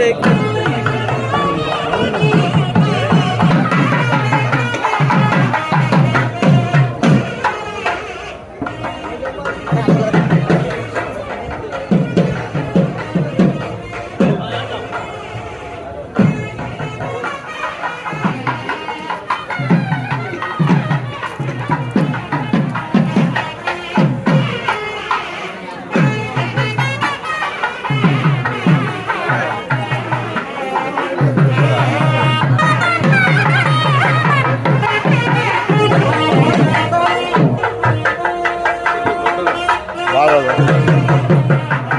Patrick. Yeah.